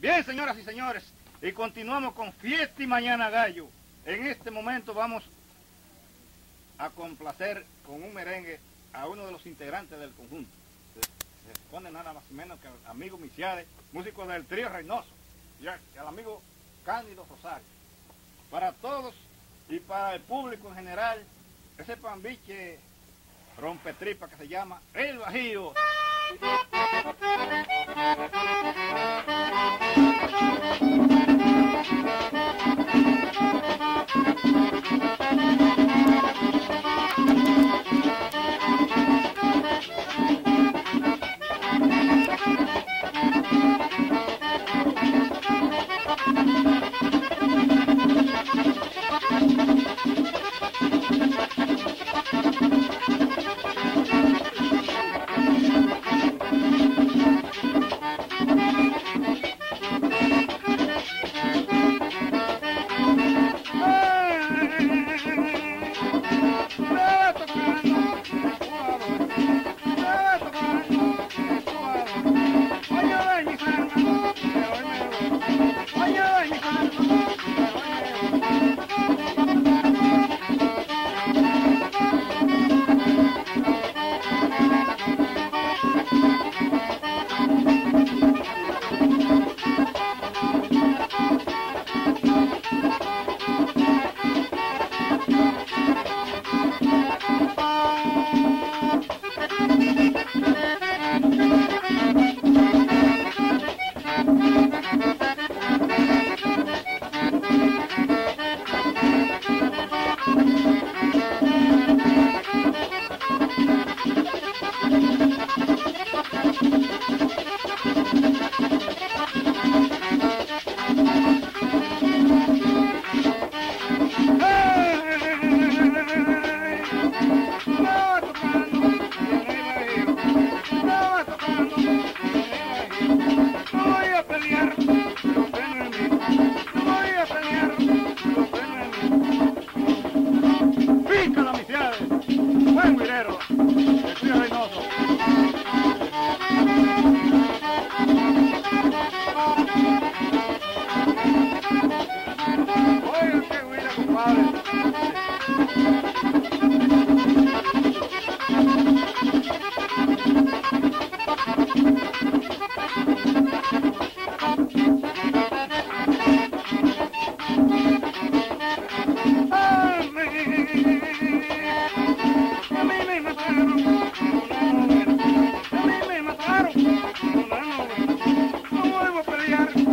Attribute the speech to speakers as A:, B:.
A: Bien, señoras y señores, y continuamos con Fiesta y Mañana Gallo. En este momento vamos a complacer con un merengue a uno de los integrantes del conjunto. Se, se pone nada más y menos que al amigo Miciade, músico del trío Reynoso, y al amigo Cándido Rosario. Para todos y para el público en general, ese pambiche rompetripa que se llama El Bajío. cambiar.